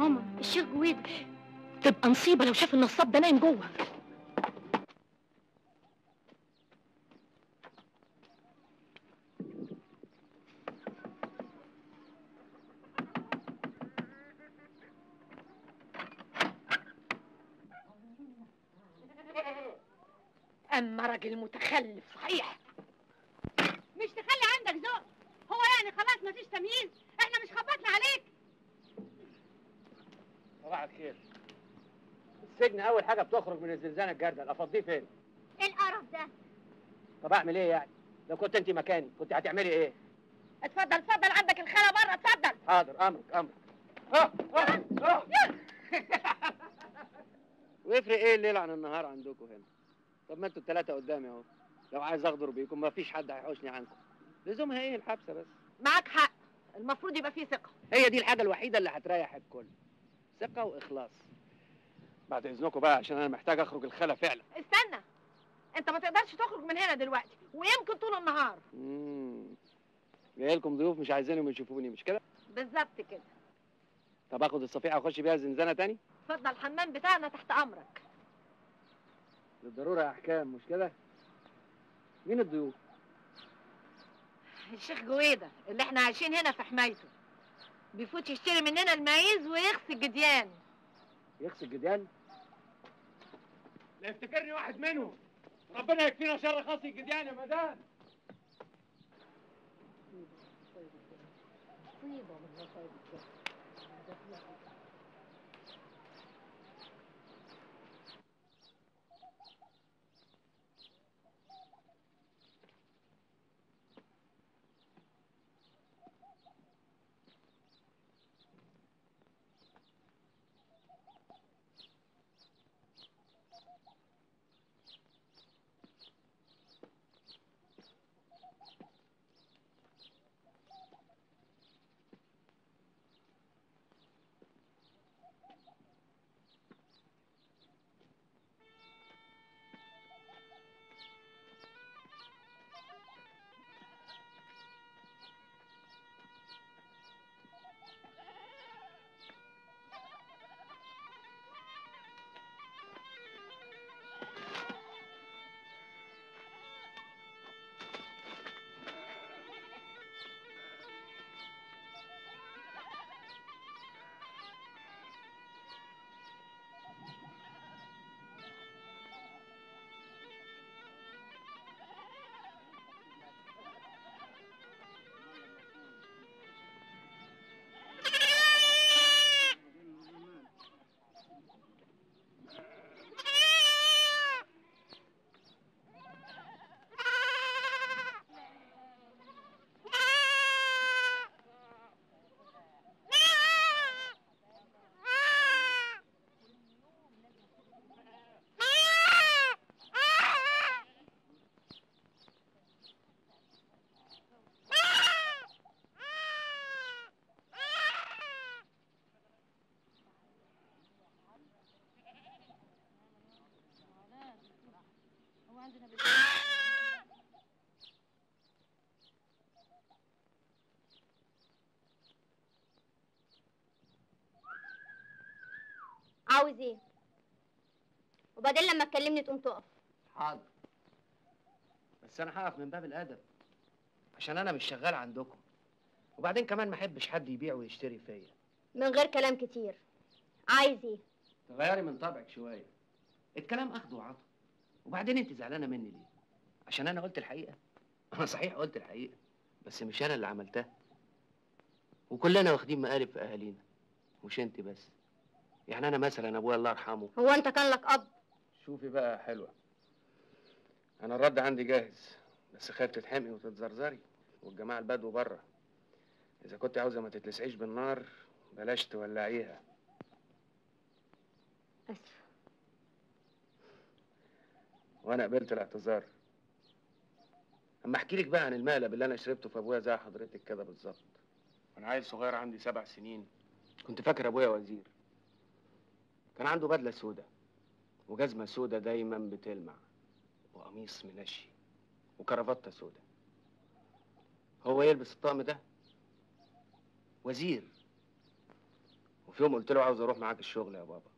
ماما. الشيخ جويد. تبقى مصيبه لو شاف النصاب ده نايم جوه. أما راجل متخلف صحيح. مش تخلي عندك ذوق. هو يعني خلاص مفيش تمييز إحنا مش خبطنا عليك صباح الخير السجن أول حاجة بتخرج من الزنزانه الجردل افضيه فين؟ إيه القرف ده؟ طب أعمل إيه يعني؟ لو كنت انت مكاني كنت هتعملي إيه؟ اتفضل اتفضل عندك الخلا بره اتفضل. حاضر أمرك أمرك. آه. ويفرق إيه الليل عن النهار عندكم هنا؟ طب ما أنتوا الثلاثه قدامي أهو. لو عايز أغدر بيكم ما فيش حد هيحوشني عنكم. لزومها إيه؟ الحبسة بس. معاك حق. المفروض يبقى فيه ثقة. هي دي الحاجة الوحيدة اللي هتريح الكل. ثقة وإخلاص. بعد إذنكم بقى عشان أنا محتاج أخرج الخلا فعلا. استنى أنت ما تقدرش تخرج من هنا دلوقتي ويمكن طول النهار. امم جاي لكم ضيوف مش عايزينهم يشوفوني مش كده؟ بالظبط كده. طب آخد الصفيحة وأخش بيها الزنزانه تاني؟ اتفضل الحمام بتاعنا تحت أمرك. بالضروره يا أحكام مش كده؟ مين الضيوف؟ الشيخ جويدة اللي إحنا عايشين هنا في حمايته. بيفوت يشتري مننا المعيز ويغسل الجديان. يغسل الجديان؟ لا يفتكرني واحد منهم. ربنا يكفينا شر خاص الجديان يا مدام. عاوز إيه؟ وبعدين لما تكلمني تقوم تقف. حاضر. بس أنا هقف من باب الأدب عشان أنا مش شغال عندكم. وبعدين كمان ما أحبش حد يبيع ويشتري فيا. من غير كلام كتير. عايز إيه؟ تغيري من طبعك شوية. الكلام اخده وعطا. وبعدين انت زعلانة مني ليه؟ عشان أنا قلت الحقيقة. أنا صحيح قلت الحقيقة. بس مش أنا اللي عملتها. وكلنا واخدين مقالب في أهالينا. مش أنت بس. يعني أنا مثلا أبويا الله يرحمه. هو أنت كان لك أب؟ شوفي بقى حلوة. أنا الرد عندي جاهز. بس خايف تتحمقي وتتزرزري. والجماعة البدو بره. إذا كنت عاوزة ما تتلسعيش بالنار بلاش تولعيها. أسف. وأنا قبلت الاعتذار. أما أحكي لك بقى عن المقلب اللي أنا شربته في أبويا زي حضرتك كده بالظبط. وأنا عيل صغير عندي سبع سنين. كنت فاكر أبويا وزير. كان عنده بدلة سودة وجزمة سودة دايما بتلمع وقميص منشي وكرافتة سودة. هو يلبس الطقم ده؟ وزير. وفي يوم قلت له عاوز أروح معاك الشغل يا بابا.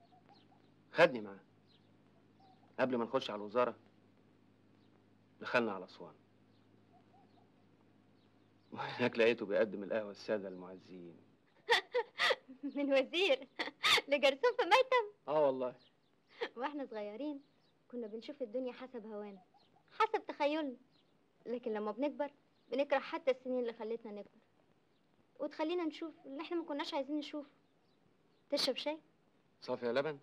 خدني معاه. قبل ما نخش على الوزارة دخلنا على أسوان. وهناك لقيته بيقدم القهوة السادة المعزين من وزير؟ لجرسون في ميتم؟ آه والله. وإحنا صغيرين كنا بنشوف الدنيا حسب هوانا حسب تخيلنا. لكن لما بنكبر بنكره حتى السنين اللي خلتنا نكبر. وتخلينا نشوف اللي إحنا ما كناش عايزين نشوفه. تشرب شاي؟ صافي يا لبن.